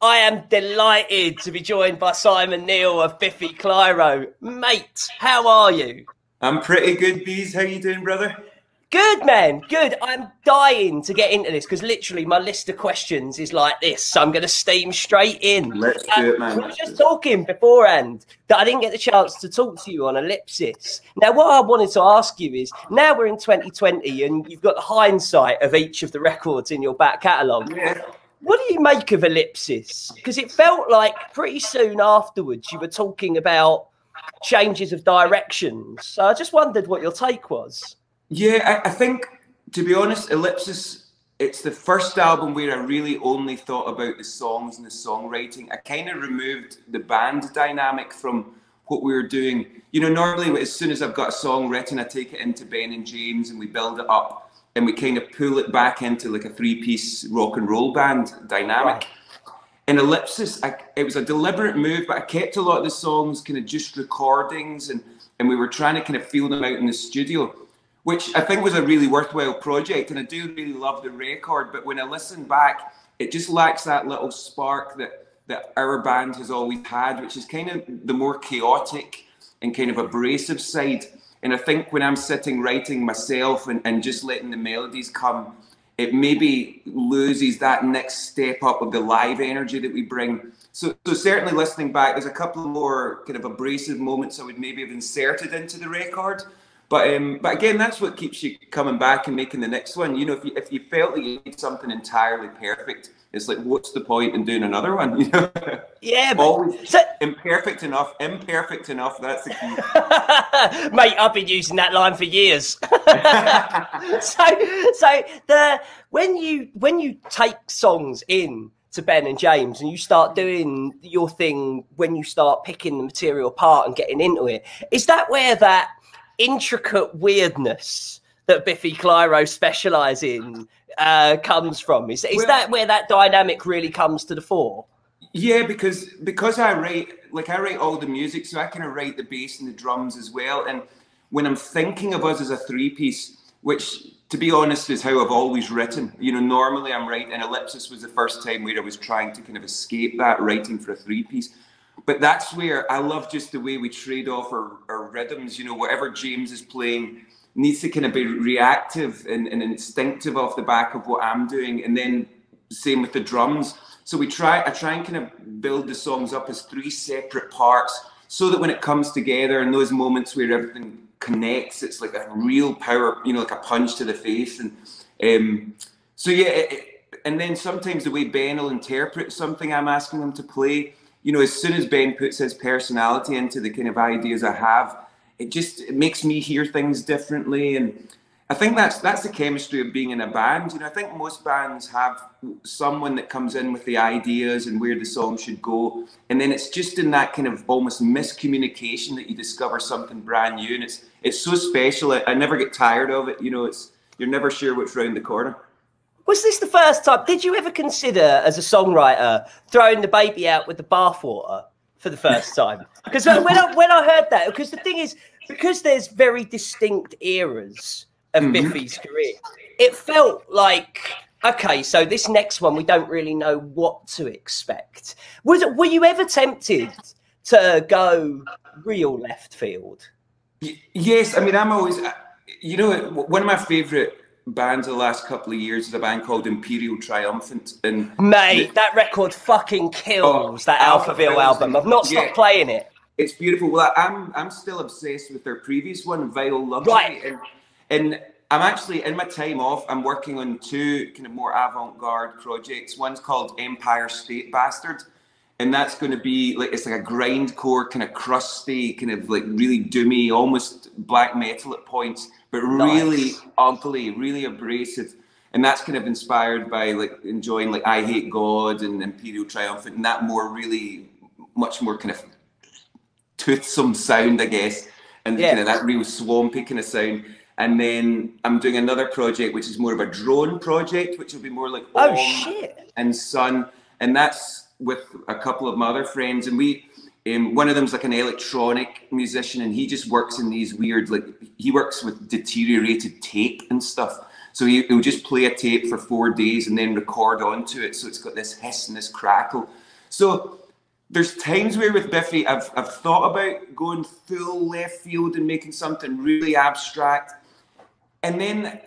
I am delighted to be joined by Simon Neil of Biffy Clyro. Mate, how are you? I'm pretty good, Beez. How you doing, brother? Good man, good. I'm dying to get into this because literally my list of questions is like this. So I'm going to steam straight in. Let's do it, man. Um, we were just talking beforehand that I didn't get the chance to talk to you on Ellipsis. Now, what I wanted to ask you is now we're in 2020 and you've got the hindsight of each of the records in your back catalogue. Yeah. What do you make of Ellipsis? Because it felt like pretty soon afterwards you were talking about changes of directions. So I just wondered what your take was. Yeah, I, I think to be honest, Ellipsis. It's the first album where I really only thought about the songs and the songwriting. I kind of removed the band dynamic from what we were doing. You know, normally as soon as I've got a song written, I take it into Ben and James and we build it up and we kind of pull it back into like a three-piece rock and roll band dynamic. In Ellipsis, I, it was a deliberate move, but I kept a lot of the songs kind of just recordings and and we were trying to kind of feel them out in the studio which I think was a really worthwhile project. And I do really love the record. But when I listen back, it just lacks that little spark that, that our band has always had, which is kind of the more chaotic and kind of abrasive side. And I think when I'm sitting writing myself and, and just letting the melodies come, it maybe loses that next step up of the live energy that we bring. So, so certainly listening back, there's a couple more kind of abrasive moments I would maybe have inserted into the record. But um, but again, that's what keeps you coming back and making the next one. You know, if you if you felt that you need something entirely perfect, it's like, what's the point in doing another one? You know? Yeah, always so, imperfect enough, imperfect enough. That's the key. Mate, I've been using that line for years. so so the when you when you take songs in to Ben and James and you start doing your thing when you start picking the material apart and getting into it, is that where that intricate weirdness that Biffy Clyro specialise in uh, comes from. Is, is well, that where that dynamic really comes to the fore? Yeah, because because I write like I write all the music, so I kind of write the bass and the drums as well. And when I'm thinking of us as a three piece, which to be honest is how I've always written. You know, normally I'm writing. Ellipsis was the first time where I was trying to kind of escape that writing for a three piece but that's where I love just the way we trade off our, our rhythms. You know, whatever James is playing needs to kind of be reactive and, and instinctive off the back of what I'm doing, and then same with the drums. So we try. I try and kind of build the songs up as three separate parts, so that when it comes together in those moments where everything connects, it's like a real power. You know, like a punch to the face, and um, so yeah. It, and then sometimes the way Ben will interpret something I'm asking him to play you know, as soon as Ben puts his personality into the kind of ideas I have, it just it makes me hear things differently. And I think that's that's the chemistry of being in a band. You know, I think most bands have someone that comes in with the ideas and where the song should go, and then it's just in that kind of almost miscommunication that you discover something brand new, and it's it's so special. I, I never get tired of it. You know, it's you're never sure what's round the corner. Was this the first time? Did you ever consider, as a songwriter, throwing the baby out with the bathwater for the first time? Because when I when I heard that, because the thing is, because there's very distinct eras of mm-hmm. Biffy's career, it felt like okay, so this next one we don't really know what to expect. Was were you ever tempted to go real left field? Yes, I mean I'm always, you know, one of my favorite bands of the last couple of years is a band called Imperial Triumphant. And mate, the, that record fucking kills. Oh, that Alphaville album. I've not stopped yeah, playing it. It's beautiful. Well, I'm I'm still obsessed with their previous one, Vile Luxury. Right. And, and I'm actually in my time off. I'm working on two kind of more avant-garde projects. One's called Empire State Bastard, and that's going to be like it's like a grindcore kind of crusty, kind of like really doomy, almost black metal at points but really nice. ugly, really abrasive. And that's kind of inspired by like enjoying like I Hate God and Imperial Triumphant and that more really much more kind of toothsome sound, I guess. And yeah. kind of that real swampy kind of sound. And then I'm doing another project which is more of a drone project, which will be more like oh shit and sun. And that's with a couple of my other friends. And we um, one of them's like an electronic musician, and he just works in these weird, like he works with deteriorated tape and stuff. So he, will just play a tape for four days and then record onto it. So it's got this hiss and this crackle. So there's times where with Biffy, I've, I've thought about going full left field and making something really abstract. And then,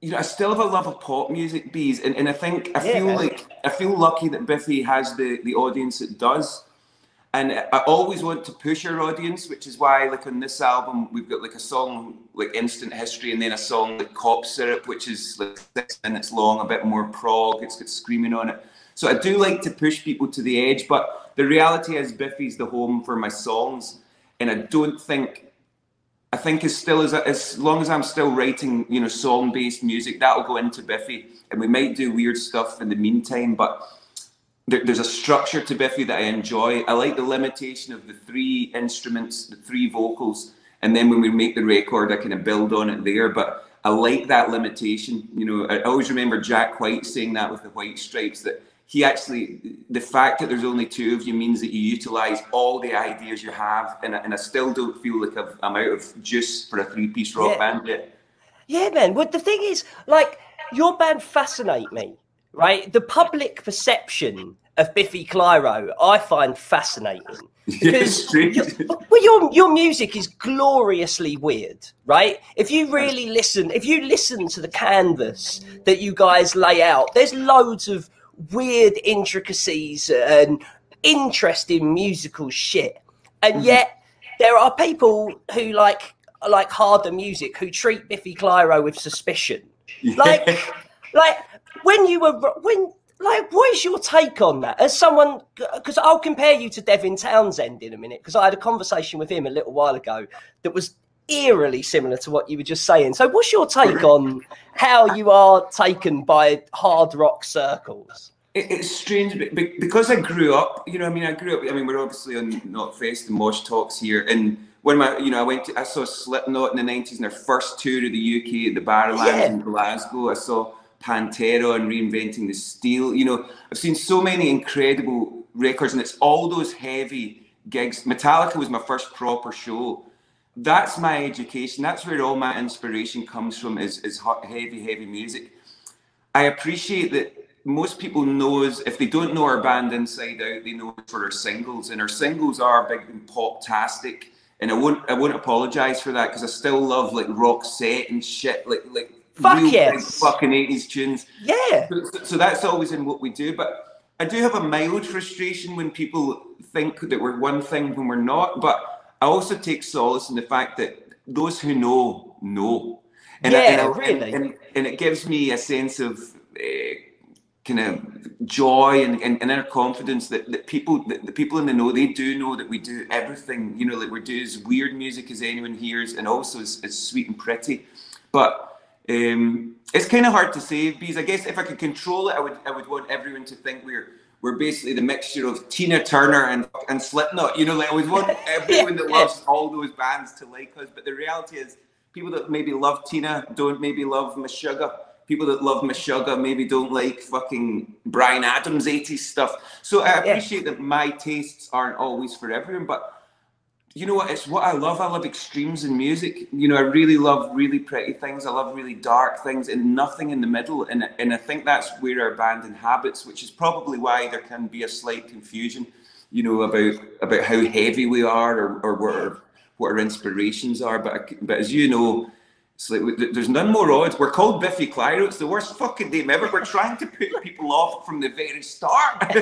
you know, I still have a love of pop music, Beez. And, and I think, I feel like, I feel lucky that Biffy has the, the audience it does. And I always want to push our audience, which is why, like on this album, we've got like a song like Instant History, and then a song like Cop Syrup, which is like six minutes long, a bit more prog. It's got screaming on it. So I do like to push people to the edge, but the reality is Biffy's the home for my songs, and I don't think. I think as still as as long as I'm still writing, you know, song-based music, that'll go into Biffy, and we might do weird stuff in the meantime, but there, there's a structure to Biffy that I enjoy. I like the limitation of the three instruments, the three vocals, and then when we make the record, I kind of build on it there. But I like that limitation. You know, I always remember Jack White saying that with the White Stripes that he actually, the fact that there's only two of you means that you utilize all the ideas you have, and, I- and I still don't feel like I've, I'm out of juice for a three-piece rock Yeah. band yet. Yeah, man. Well, the thing is, like, your band fascinate me, right? The public perception hmm. of Biffy Clyro, I find fascinating. Because your, well, your your music is gloriously weird, right? If you really listen, if you listen to the canvas that you guys lay out, there's loads of weird intricacies and interesting musical shit, and mm-hmm. yet there are people who like like harder music who treat Biffy Clyro with suspicion. Like, like when you were when like what is your take on that as someone because i'll compare you to devin townsend in a minute because i had a conversation with him a little while ago that was eerily similar to what you were just saying so what's your take on how you are taken by hard rock circles It, it's strange be- be- because I grew up. You know, I mean, I grew up. I mean, we're obviously on Knotfest and Mosh Talks here, and when my, you know, I went to, I saw Slipknot in the nineties in their first tour of the UK at the Barrowlands Yeah. in Glasgow. I saw Pantera and Reinventing the Steel. You know, I've seen so many incredible records, and it's all those heavy gigs. Metallica was my first proper show. That's my education. That's where all my inspiration comes from. Is is heavy, heavy music. I appreciate that most people know us if they don't know our band inside out, they know for our singles, and our singles are big and pop-tastic. And I won't I won't apologize for that because I still love like rock set and shit, like like Fuck real yes. fucking eighties tunes. yeah So, so that's always in what we do. But I do have a mild frustration when people think that we're one thing when we're not. But I also take solace in the fact that those who know know. And I- and Yeah, I- really. And, and it gives me a sense of uh, kind of joy and, and, and inner confidence that, that people that the people in the know they do know that we do everything you know like we do as weird music as anyone hears and also as, as sweet and pretty but um, it's kind of hard to say because I guess if I could control it I would I would want everyone to think we're we're basically the mixture of Tina Turner and and Slipknot. You know like I would want everyone that loves all those bands to like us but the reality is people that maybe love Tina don't maybe love Meshuggah. People that love Meshuggah maybe don't like fucking Bryan Adams 80s stuff. So I appreciate that my tastes aren't always for everyone, but you know what? It's what I love. I love extremes in music. You know, I really love really pretty things. I love really dark things and nothing in the middle. And, and I think that's where our band inhabits, which is probably why there can be a slight confusion, you know, about about how heavy we are or, or what, our, what our inspirations are. But, but as you know, it's like there's none more odds. We're called Biffy Clyro. It's the worst fucking name ever. We're trying to put people off from the very start.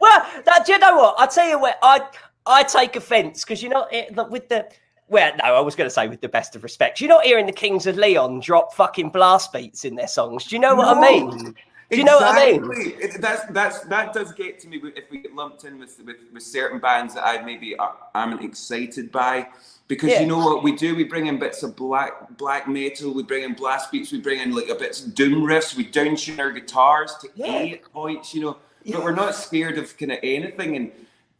well, that, do you know what? I tell you what, I I take offence because you're not with the. Well, no, I was going to say with the best of respect. You're not hearing the Kings of Leon drop fucking blast beats in their songs. Do you know what I mean? Do you know what I mean? It, that's that's that does get to me if we get lumped in with with, with certain bands that I maybe are, aren't excited by. Because Yeah. you know what we do, we bring in bits of black black metal, we bring in blast beats, we bring in like a bits of doom riffs, we downtune our guitars to Yeah. eight points, you know. But we're not scared of kind of anything, and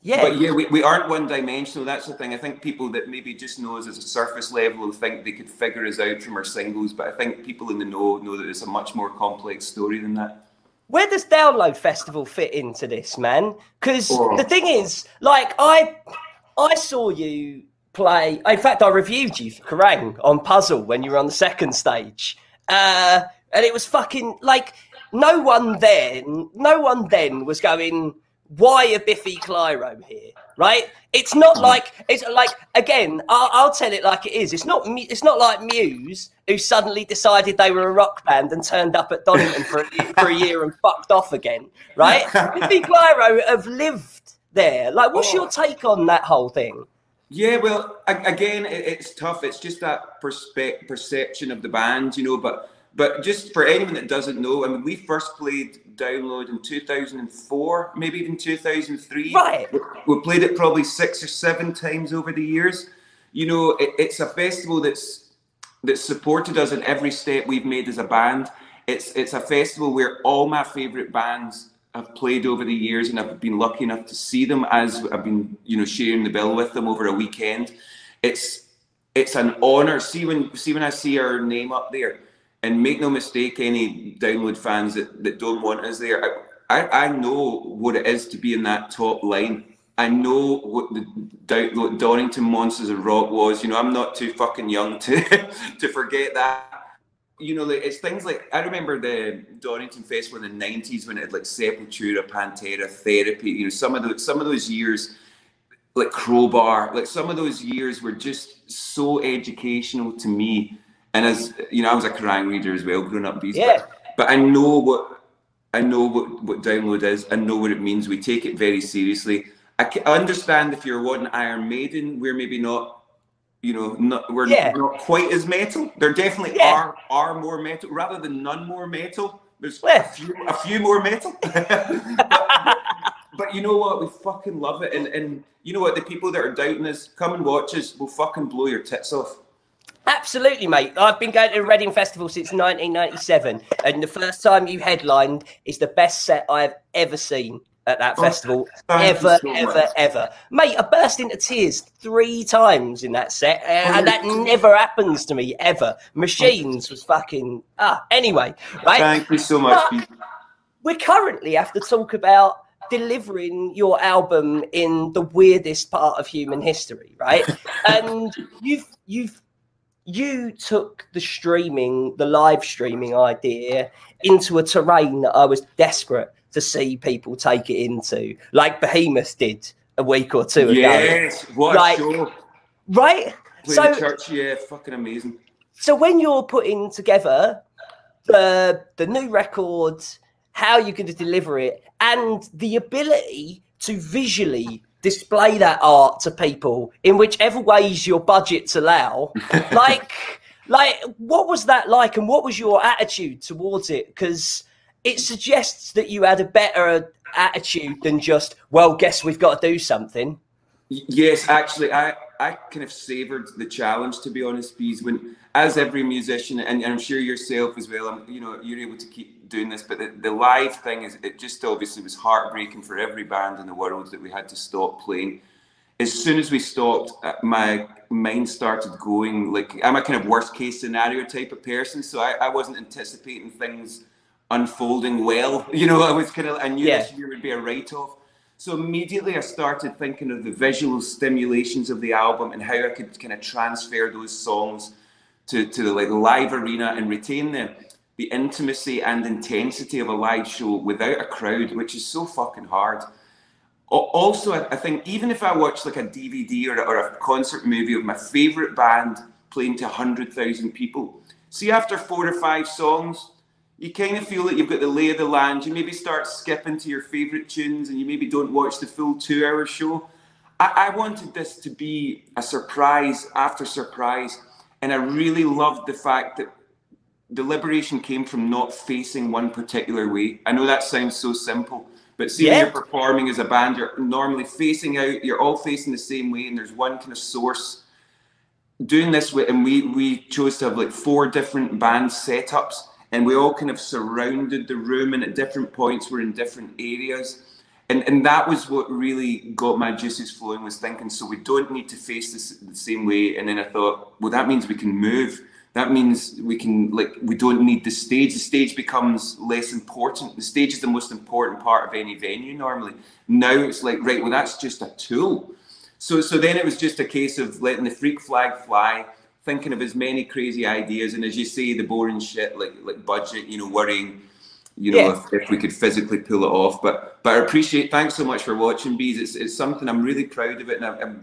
Yeah. But yeah, we, we aren't one dimensional. That's the thing. I think people that maybe just know us as a surface level think they could figure us out from our singles, but I think people in the know know that it's a much more complex story than that. Where does Download Festival fit into this, man? Because Oh. the thing is, like, I I saw you play. In fact, I reviewed you for Kerrang on Puzzle when you were on the second stage, uh, and it was fucking like no one then, no one then was going. Why a Biffy Clyro here? Right? It's not Mm-hmm. like it's like again. I'll, I'll tell it like it is. It's not. It's not like Muse who suddenly decided they were a rock band and turned up at Donington for a, for a year and fucked off again. Right? Biffy Clyro have lived there. Like, what's your take on that whole thing? Yeah, well, again, it's tough. It's just that perspe- perception of the band, you know. But but just for anyone that doesn't know, I mean, we first played Download in 2004, maybe even 2003. Right. We, we played it probably six or seven times over the years. You know, it, it's a festival that's that's supported us in every step we've made as a band. It's it's a festival where all my favourite bands have played over the years, and I've been lucky enough to see them as I've been, you know, sharing the bill with them over a weekend. It's it's an honour. See when see when I see our name up there, and make no mistake, any download fans that, that don't want us there, I, I know what it is to be in that top line. I know what the what Donington Monsters of Rock was. You know, I'm not too fucking young to to forget that. You know, like, it's things like I remember the Donington Festival in the '90s when it had like Sepultura, Pantera, Therapy. You know, some of those some of those years, like Crowbar, like some of those years were just so educational to me. And as you know, I was a Kerrang reader as well, growing up. Beast, Yeah. but, but I know what I know what, what download is. I know what it means. We take it very seriously. I I understand if you're wanting Iron Maiden, we're maybe not, you know, not we're Yeah. not quite as metal. There definitely Yeah. are are more metal rather than none more metal. There's Yeah. a few a few more metal. but, but you know what? We fucking love it. And and you know what? The people that are doubting us, come and watch us. We'll fucking blow your tits off. Absolutely, mate. I've been going to the Reading Festival since 1997, and the first time you headlined is the best set I've ever seen at that Oh, festival. Ever, so ever, much. ever. Mate, I burst into tears three times in that set, uh, Oh, and that never happens to me, ever. Machines was fucking. Ah, anyway, right? Thank you so much. But- we currently have to talk about delivering your album in the weirdest part of human history, right? and you've you've you took the streaming, the live streaming idea into a terrain that I was desperate to see people take it into, like Behemoth did a week or two ago. Yes, what Like. Right? Play so the church, yeah, fucking amazing. so when you're putting together the the new record, how you're going to deliver it, and the ability to visually display that art to people in whichever ways your budgets allow, like like what was that like, and what was your attitude towards it? Because it suggests that you had a better attitude than just well, guess we've got to do something. Yes, actually, I I kind of savoured the challenge to be honest, Beez. When as every musician, and, and I'm sure yourself as well, I'm, you know, you're able to keep doing this. But the, the live thing is, it just obviously was heartbreaking for every band in the world that we had to stop playing. As soon as we stopped, uh, my mind started going like I'm a kind of worst case scenario type of person, so I, I wasn't anticipating things unfolding well. You know, I was kind of I knew Yeah. this year would be a write off. So immediately I started thinking of the visual stimulations of the album and how I could kind of transfer those songs to, to the like live arena and retain the the intimacy and intensity of a live show without a crowd, which is so fucking hard. Also, I think even if I watch like a DVD or, a- or a concert movie of my favorite band playing to 100,000 people, see after four or five songs, you kind of feel that you've got the lay of the land. You maybe start skipping to your favorite tunes and you maybe don't watch the full two hour show. I, I wanted this to be a surprise after surprise. And I really loved the fact that the liberation came from not facing one particular way. I know that sounds so simple, but see when Yeah. you're performing as a band, you're normally facing out, you're all facing the same way, and there's one kind of source. Doing this with, and we we chose to have like four different band setups, and we all kind of surrounded the room, and at different points we're in different areas. And, and that was what really got my juices flowing was thinking so we don't need to face this the same way and then i thought well that means we can move that means we can like we don't need the stage the stage becomes less important the stage is the most important part of any venue normally now it's like right well that's just a tool so so then it was just a case of letting the freak flag fly thinking of as many crazy ideas and as you say the boring shit like like budget you know worrying you know, yeah. if, if, we could physically pull it off. But but I appreciate. Thanks so much for watching, Beez. It's it's something I'm really proud of it, and I,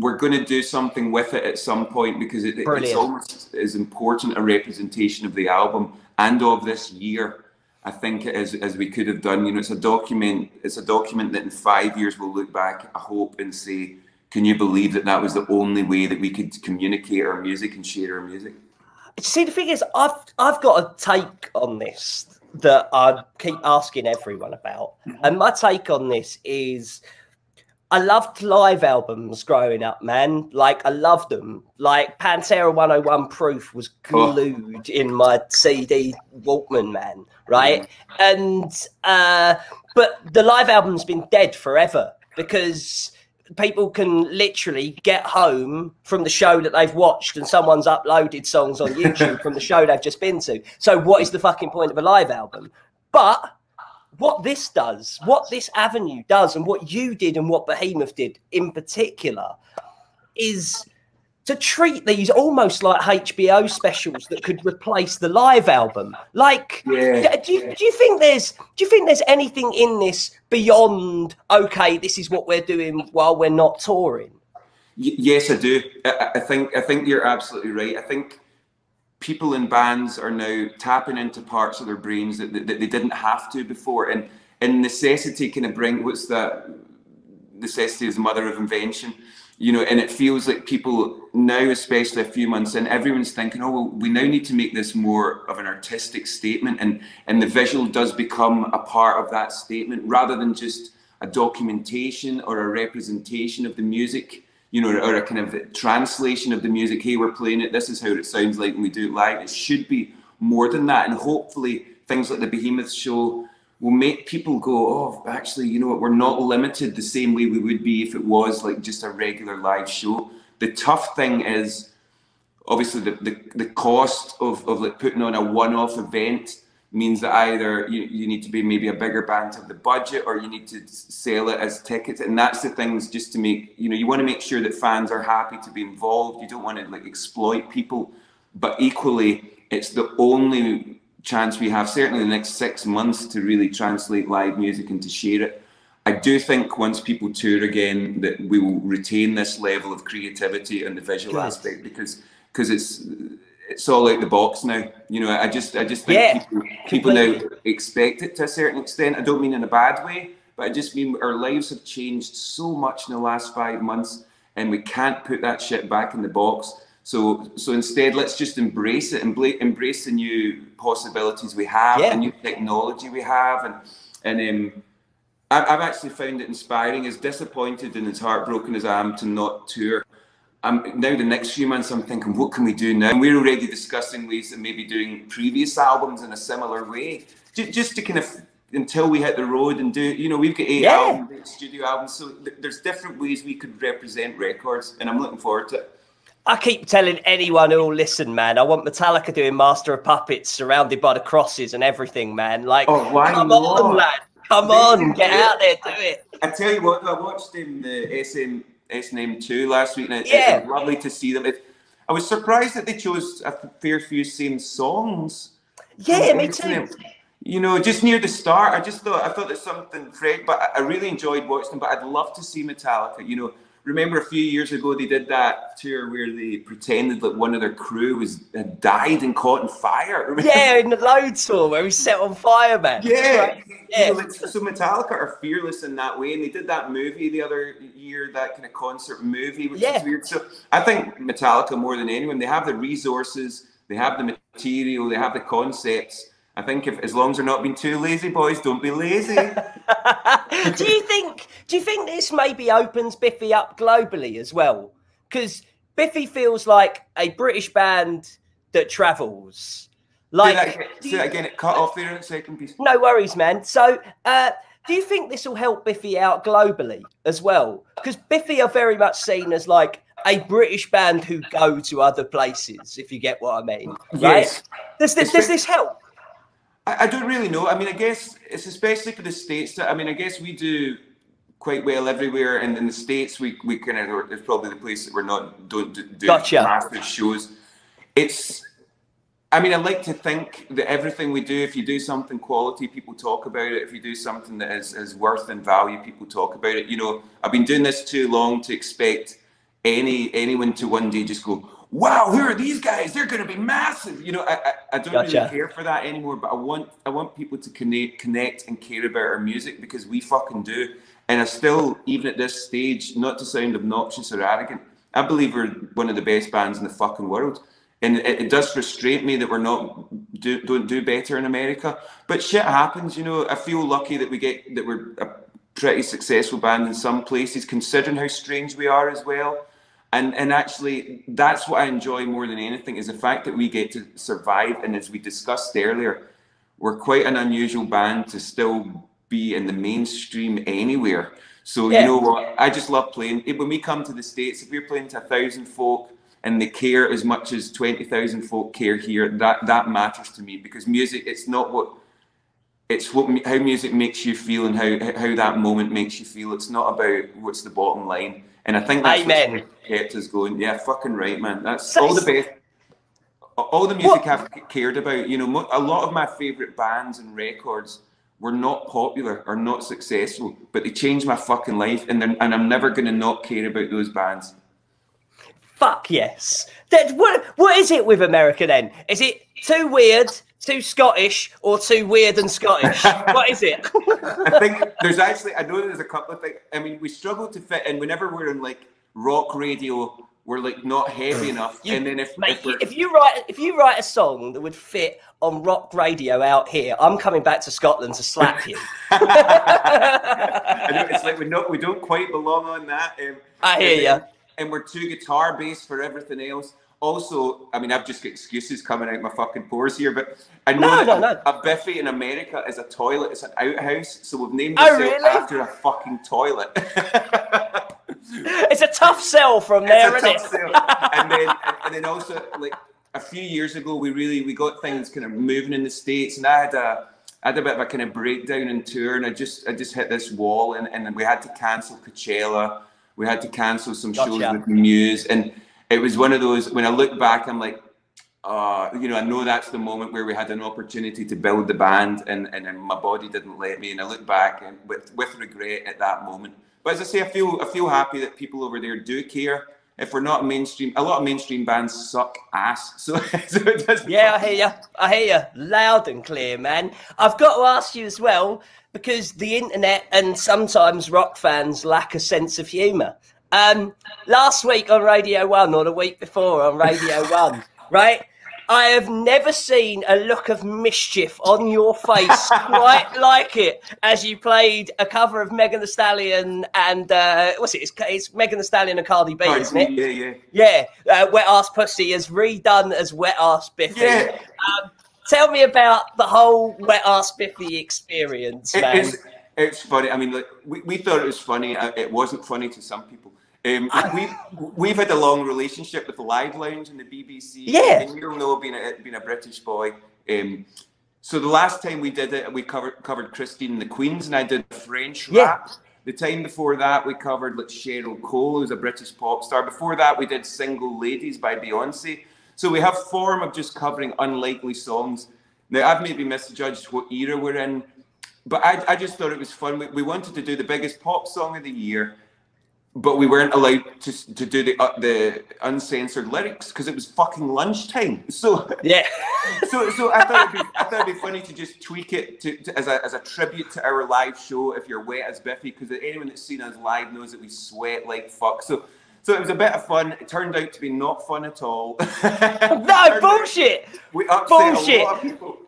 we're going to do something with it at some point because it, it's almost as important a representation of the album and of this year. I think as as we could have done. You know, it's a document. It's a document that in five years we'll look back, I hope, and say, "Can you believe that that was the only way that we could communicate our music and share our music?" See, the thing is, I've I've got a take on this that I keep asking everyone about, mm-hmm. and my take on this is. I loved live albums growing up, man. Like I loved them. Like Pantera 101 Proof was oh. glued oh. in my CD Walkman, man. Right, mm. and uh, but the live album's been dead forever because people can literally get home from the show that they've watched and someone's uploaded songs on YouTube from the show they've just been to. So what is the fucking point of a live album? But what this does, what this avenue does, and what you did and what Behemoth did in particular is to treat these almost like HBO specials that could replace the live album. Like, yeah. do, you, do you think there's do you think there's anything in this beyond okay? This is what we're doing while we're not touring. Y- yes, I do. I, I think I think you're absolutely right. I think people in bands are now tapping into parts of their brains that, that, that they didn't have to before, and and necessity kind of bring what's that? Necessity is the mother of invention you know, and it feels like people now, especially a few months in, everyone's thinking, oh, well, we now need to make this more of an artistic statement, and and the visual does become a part of that statement rather than just a documentation or a representation of the music, you know, or a kind of translation of the music. Hey, we're playing it. This is how it sounds like when we do it live. It should be more than that, and hopefully things like the Behemoth show will make people go, oh, actually, you know what? We're not limited the same way we would be if it was like just a regular live show. The tough thing is obviously the, the, the cost of, of like putting on a one-off event means that either you, you need to be maybe a bigger band to have the budget or you need to sell it as tickets and that's the things just to make you know you want to make sure that fans are happy to be involved you don't want to like exploit people but equally it's the only chance we have, certainly the next six months, to really translate live music and to share it. I do think once people tour again, that we will retain this level of creativity and the visual Good. aspect because because it's it's all out the box now. You know, I just I just think yeah, people, people now expect it to a certain extent. I don't mean in a bad way, but I just mean our lives have changed so much in the last five months, and we can't put that shit back in the box. So, so instead, let's just embrace it, and embrace the new possibilities we have, yeah. the new technology we have, and and um, I've actually found it inspiring. As disappointed and as heartbroken as I am to not tour, I'm now the next few months. I'm thinking, what can we do now? And we're already discussing ways of maybe doing previous albums in a similar way, just to kind of until we hit the road and do. You know, we've got eight yeah. albums, studio albums, so there's different ways we could represent records, and I'm looking forward to it. I keep telling anyone who'll listen, man. I want Metallica doing Master of Puppets, surrounded by the crosses and everything, man. Like, oh, why come not? on, lad. Come on, get out there, do it. I tell you what, I watched him the SM S&M two last week, and it, yeah. lovely to see them. It, I was surprised that they chose a fair few same songs. Yeah, me too. You know, just near the start, I just thought I thought there's something great, but I really enjoyed watching them. But I'd love to see Metallica. You know remember a few years ago they did that tour where they pretended that one of their crew was had died and caught in fire. Remember? Yeah, in the Load tour where he set on fire, man. Yeah, yeah. Know, like, so Metallica are fearless in that way, and they did that movie the other year, that kind of concert movie, which yeah. is weird. So I think Metallica more than anyone, they have the resources, they have the material, they have the concepts I think if as long as they're not being too lazy, boys, don't be lazy. do you think? Do you think this maybe opens Biffy up globally as well? Because Biffy feels like a British band that travels. Like, say that, say that again. It cut off there in a second piece. No worries, man. So, uh, do you think this will help Biffy out globally as well? Because Biffy are very much seen as like a British band who go to other places, if you get what I mean. Right? Yes. Does this, does this help? I, I don't really know. I mean, I guess it's especially for the states. That, I mean, I guess we do quite well everywhere, and in the states, we we kind of it's probably the place that we're not don't do gotcha. massive shows. It's I mean, I like to think that everything we do, if you do something quality, people talk about it. If you do something that is, is worth and value, people talk about it. You know, I've been doing this too long to expect any anyone to one day just go, "Wow, who are these guys? They're going to be massive." You know, I I, I don't gotcha. really care for that anymore. But I want I want people to connect connect and care about our music because we fucking do. And I still, even at this stage, not to sound obnoxious or arrogant, I believe we're one of the best bands in the fucking world and it, it, does frustrate me that we're not do, don't do better in America. But shit happens, you know. I feel lucky that we get that we're a pretty successful band in some places, considering how strange we are as well. And and actually, that's what I enjoy more than anything is the fact that we get to survive. And as we discussed earlier, we're quite an unusual band to still be in the mainstream anywhere. So yeah. you know what? I just love playing. When we come to the states, if we're playing to a thousand folk and they care as much as 20,000 folk care here, that, that matters to me because music, it's not what, it's what how music makes you feel and how, how that moment makes you feel. It's not about what's the bottom line. And I think that's Amen. what kept us going. Yeah, fucking right, man. That's all the best. All the music what? I've cared about, you know, a lot of my favorite bands and records were not popular or not successful, but they changed my fucking life, and and I'm never going to not care about those bands. Fuck yes. That, what, what is it with America then? Is it too weird, too Scottish, or too weird and Scottish? what is it? I think there's actually, I know there's a couple of things. I mean, we struggle to fit in whenever we're in like rock radio we're like not heavy enough. You, and then if mate, if, if, you write if you write a song that would fit on rock radio out here, I'm coming back to Scotland to slap you. I know, it's like we not we don't quite belong on that. Um, I hear you and we're too guitar based for everything else. Also, I mean, I've just got excuses coming out my fucking pores here, but I know no, that no, no. a biffy in America is a toilet. It's an outhouse, so we've named it oh, really? after a fucking toilet. it's a tough sell from there, isn't it? Sell. and then, and then also, like a few years ago, we really we got things kind of moving in the states, and I had a I had a bit of a kind of breakdown in tour, and I just I just hit this wall, and, and we had to cancel Coachella we had to cancel some gotcha. shows with Muse, and it was one of those. When I look back, I'm like, uh, you know, I know that's the moment where we had an opportunity to build the band, and, and, and my body didn't let me. And I look back and with with regret at that moment. But as I say, I feel I feel happy that people over there do care. If we're not mainstream, a lot of mainstream bands suck ass. So, so yeah, I hear you. I hear you loud and clear, man. I've got to ask you as well because the internet and sometimes rock fans lack a sense of humour. Um, last week on Radio One, or the week before on Radio One, right? I have never seen a look of mischief on your face quite like it as you played a cover of Megan Thee Stallion and uh, what's it? It's, it's Megan Thee Stallion and Cardi B, isn't it? Yeah, yeah. Yeah, uh, Wet Ass Pussy is redone as Wet Ass Biffy. Yeah. Um, tell me about the whole wet ass Biffy experience, man. It's, it's funny. I mean, like, we, we thought it was funny. Uh, it wasn't funny to some people. Um, we we've had a long relationship with the Live Lounge and the BBC. Yeah, and you'll know being a being a British boy. Um, so the last time we did it, we covered covered Christine and the Queens, and I did French yeah. rap. The time before that, we covered like Cheryl Cole, who's a British pop star. Before that, we did Single Ladies by Beyonce. So we have form of just covering unlikely songs. Now I've maybe misjudged what era we're in, but I, I just thought it was fun. We, we wanted to do the biggest pop song of the year, but we weren't allowed to, to do the uh, the uncensored lyrics because it was fucking lunchtime. So yeah, so so I thought it'd be, I thought it'd be funny to just tweak it to, to, as a as a tribute to our live show. If you're wet as Biffy, because anyone that's seen us live knows that we sweat like fuck. So so it was a bit of fun. It turned out to be not fun at all. no bullshit. We upset bullshit. a lot of people.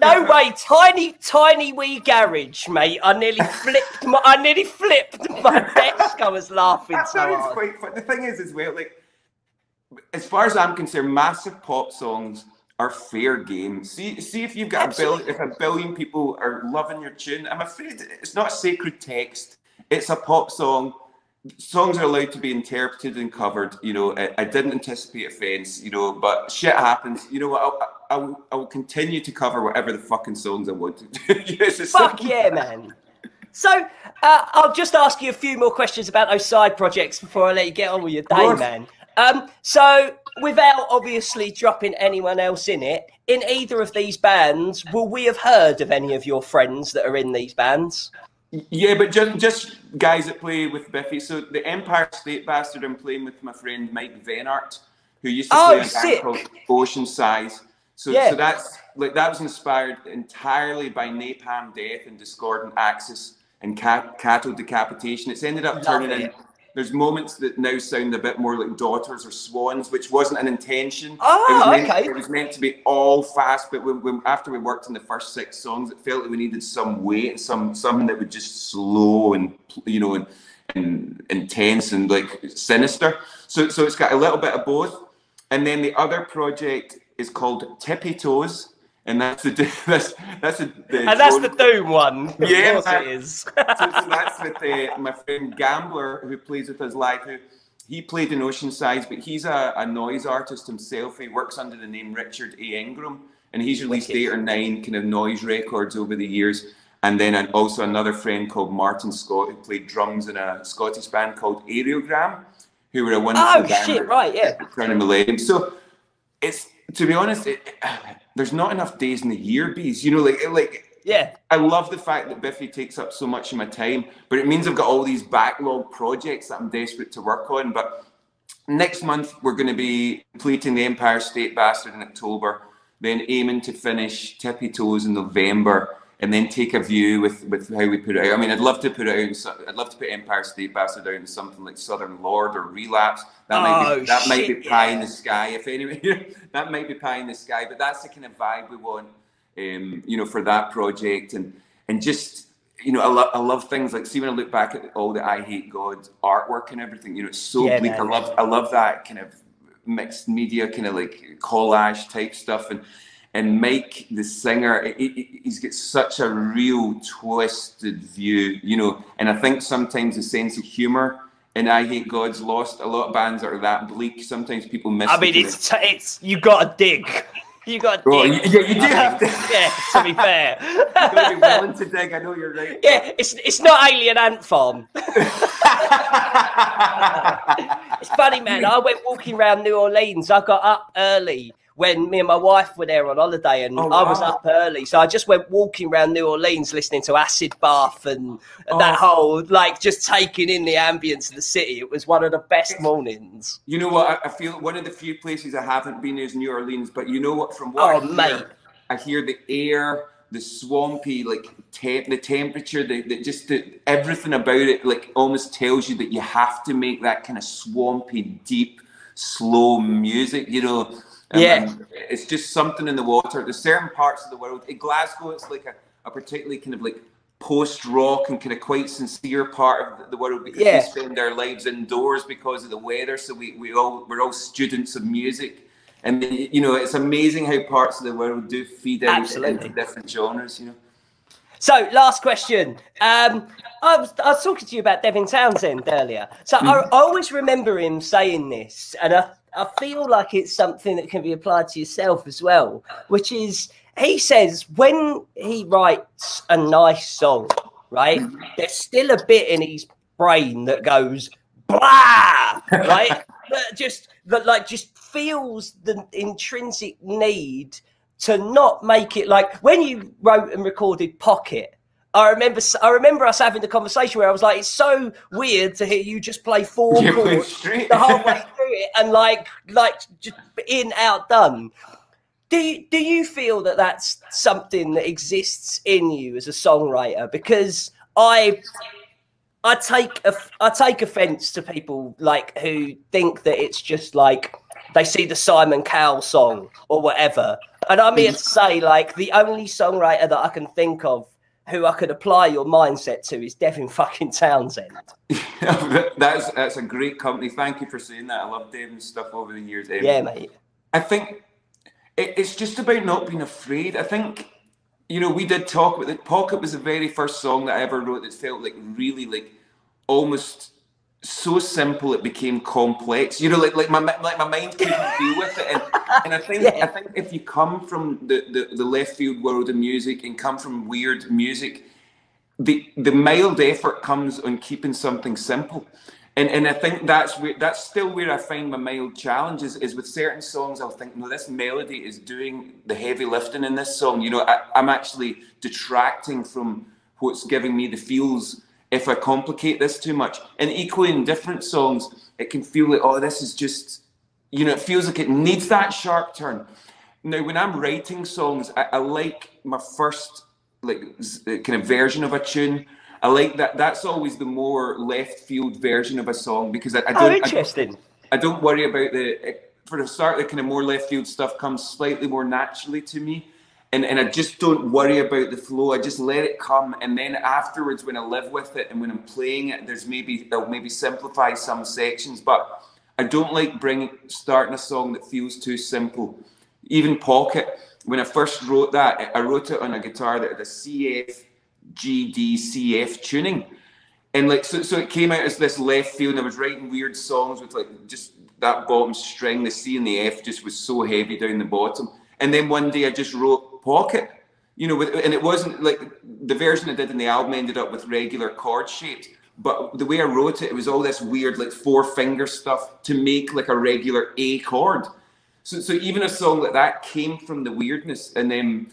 No way, tiny, tiny wee garage, mate. I nearly flipped. My, I nearly flipped my desk. I was laughing so hard. Quite fun. The thing is, as well, like as far as I'm concerned, massive pop songs are fair game. See, see if you've got Absolutely. a billion, if a billion people are loving your tune. I'm afraid it's not sacred text. It's a pop song songs are allowed to be interpreted and covered. You know, I, I, didn't anticipate offense. You know, but shit happens. You know what? I'll, I, will, I will continue to cover whatever the fucking songs I want to do. Fuck yeah, man. So uh, I'll just ask you a few more questions about those side projects before I let you get on with your day, man. Um, so without obviously dropping anyone else in it, in either of these bands, will we have heard of any of your friends that are in these bands? Yeah, but just just guys that play with Biffy. So the Empire State Bastard, I'm playing with my friend Mike Vennart, who used to Oh, play a band called Oceansize. So, Yeah. so that's like that was inspired entirely by Napalm Death and Discordance Axis and Cat, Cattle Decapitation. It's ended up turning it. in. There's moments that now sound a bit more like daughters or swans, which wasn't an intention. Oh, it was meant, okay. It was meant to be all fast, but when, when after we worked on the first six songs, it felt like we needed some weight, and some something that would just slow and you know and, and intense and like sinister. So so it's got a little bit of both. And then the other project is called Tippy Toes, and that's the that's that's the, the And that's the Doom one. Yeah, man. it is. so, so that's with uh, my friend Gambler, who plays with us live. Who he played in Oceansize, but he's a, a noise artist himself. He works under the name Richard A. Ingram, and he's released Wicked. eight or nine kind of noise records over the years. And then an, also another friend called Martin Scott, who played drums in a Scottish band called Aereogramme, who were a wonderful Oh, band shit, right, yeah. the millennium. So it's to be honest, it, there's not enough days in the year, Beez. You know, like like Yeah. I love the fact that Biffy takes up so much of my time, but it means I've got all these backlog projects that I'm desperate to work on. But next month we're going to be completing the Empire State Bastard in October, then aiming to finish Tippy Toes in November, and then take a view with with how we put it out. I mean, I'd love to put it out. In, I'd love to put Empire State Bastard out in something like Southern Lord or Relapse. That might Oh, be that might be shit, pie in the sky. If anyway, that might be pie in the sky. But that's the kind of vibe we want um, you know, for that project and and just you know, I, lo- I love things like see when I look back at all the I Hate God artwork and everything, you know, it's so Yeah, bleak. man. I love I love that kind of mixed media kind of like collage type stuff and and Mike the singer he- he- he's got such a real twisted view you know and I think sometimes the sense of humor in I Hate God's lost a lot of bands that are that bleak sometimes people miss I mean, it's t- it's you got to dig. You got to Oh, dig. yeah, you do I have think. to. Yeah, to be fair. you gotta be willing to dig I know you're right yeah, it's it's not Alien Ant Farm. It's funny, man. I went walking around New Orleans. I got up early when me and my wife were there on holiday, and Oh, I was wow. up early. So I just went walking around New Orleans, listening to Acid Bath and oh. that Oh. whole like just taking in the ambience of the city. It was one of the best mornings. You know what? I, I feel one of the few places I haven't been is New Orleans. But you know what? From what Oh, I hear. I hear the air, the swampy, like temp, the temperature, the, the just the, everything about it, like almost tells you that you have to make that kind of swampy, deep, slow music. You know. And- Yeah. it's just something in the water. There's certain parts of the world. In Glasgow, it's like a, a particularly kind of like post rock and kind of quite sincere part of the world because Yeah. we spend our lives indoors because of the weather. So we, we all we're all students of music. And you know, it's amazing how parts of the world do feed out Absolutely. into different genres, you know. So, last question. Um, I, was, I was talking to you about Devin Townsend earlier. So, I, I always remember him saying this, and I, I feel like it's something that can be applied to yourself as well, which is he says when he writes a nice song, right, there's still a bit in his brain that goes, blah, right? that just that like just feels the intrinsic need to not make it like when you wrote and recorded Pocket. I remember, I remember us having the conversation where I was like, "It's so weird to hear you just play four Yeah, chords the whole way through it, and like, like just in out done." Do you, do you feel that that's something that exists in you as a songwriter? Because I I take I take offence to people like who think that it's just like they see the Simon Cowell song or whatever, and I'm here mm. to say like the only songwriter that I can think of who I could apply your mindset to is Devin fucking Townsend. that's that's a great company. Thank you for saying that. I love Devin's stuff over the years. Yeah, mate. I think it, it's just about not being afraid. I think, you know, we did talk about it. Pocket was the very first song that I ever wrote that felt like really like almost so simple it became complex. You know, like like my like my mind couldn't deal with it. And, and I think Yeah. I think if you come from the, the, the left field world of music and come from weird music, the the mild effort comes on keeping something simple. and and I think that's where that's still where I find my mild challenge is, is with certain songs. I'll think, no, this melody is doing the heavy lifting in this song. You know, I, I'm actually detracting from what's giving me the feels if I complicate this too much. And equally in different songs, it can feel like, oh, this is just, you know, it feels like it needs that sharp turn. Now, when I'm writing songs, I, I like my first like uh, kind of version of a tune I like that. That's always the more left field version of a song because I, I oh, don't. Oh, interesting. I, I, don't worry about the for the start. The kind of more left field stuff comes slightly more naturally to me, and and I just don't worry about the flow. I just let it come, and then afterwards, when I live with it and when I'm playing it, there's maybe I'll maybe simplify some sections, but I don't like bringing starting a song that feels too simple. Even Pocket, when I first wrote that, I wrote it on a guitar that had a CF GDCF tuning. And like so, so it came out as this left field, and I was writing weird songs with like just that bottom string, the C and the F just was so heavy down the bottom. And then one day I just wrote pocket, you know, and it wasn't like the version I did in the album ended up with regular chord shapes. But the way I wrote it, it was all this weird like four finger stuff to make like a regular A chord. So, so even a song like that came from the weirdness, and then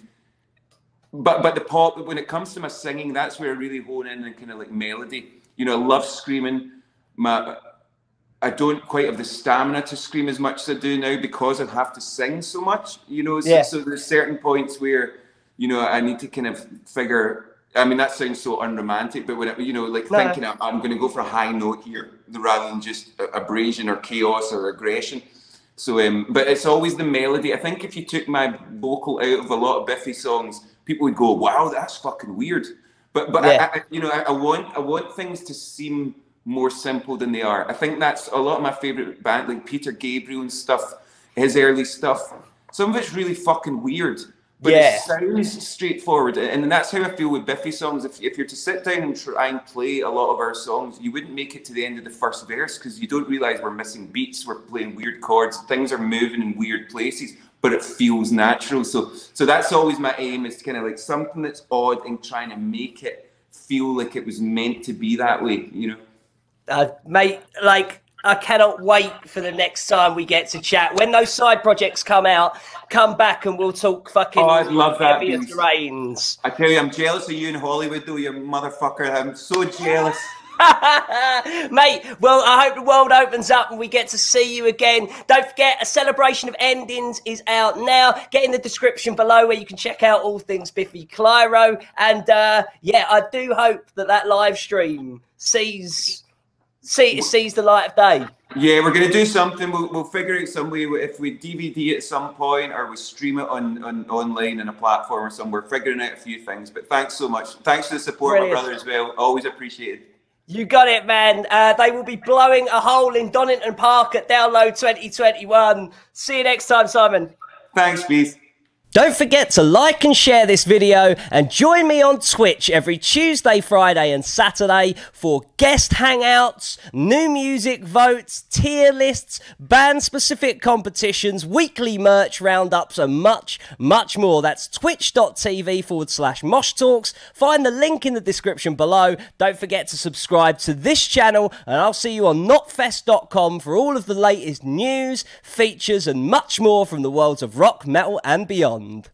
but but the pop when it comes to my singing, that's where I really hone in and kind of like melody. You know, I love screaming. My I don't quite have the stamina to scream as much as I do now because I have to sing so much. You know, so, yeah. so there's certain points where you know I need to kind of figure. I mean, that sounds so unromantic, but when you know, like no. thinking I'm, I'm going to go for a high note here rather than just abrasion or chaos or aggression. So, um, but it's always the melody. I think if you took my vocal out of a lot of Biffy songs, people would go, "Wow, that's fucking weird." But but yeah. I, I, you know, I, I, want I want things to seem more simple than they are. I think that's a lot of my favorite band, like Peter Gabriel and stuff. His early stuff, some of it's really fucking weird, but yeah. it sounds straightforward. And that's how I feel with Biffy songs. If, if you're to sit down and try and play a lot of our songs, you wouldn't make it to the end of the first verse because you don't realize we're missing beats, we're playing weird chords, things are moving in weird places but it feels natural. So so that's always my aim is kind of like something that's odd and trying to make it feel like it was meant to be that way, you know. Uh, mate, like I cannot wait for the next time we get to chat. When those side projects come out, come back and we'll talk fucking. Oh, I'd love that. Rains. I tell you, I'm jealous of you in Hollywood, though. You motherfucker. I'm so jealous. Mate, well, I hope the world opens up and we get to see you again. Don't forget, a celebration of endings is out now. Get in the description below where you can check out all things Biffy Clyro. And uh, yeah, I do hope that that live stream sees see, sees the light of day. Yeah, we're gonna do something. We'll, we'll figure out some way if we DVD at some point or we stream it on, on online in a platform or somewhere. Figuring out a few things. But thanks so much. Thanks for the support, Brilliant. my brother, as well. Always appreciated. You got it, man. Uh, they will be blowing a hole in Donington Park at Download 2021. See you next time, Simon. Thanks, Beef. Don't forget to like and share this video and join me on Twitch every Tuesday, Friday and Saturday for guest hangouts, new music votes, tier lists, band specific competitions, weekly merch roundups and much, much more. That's twitch.tv forward slash mosh talks. Find the link in the description below. Don't forget to subscribe to this channel and I'll see you on knotfest.com for all of the latest news, features and much more from the worlds of rock, metal and beyond bond.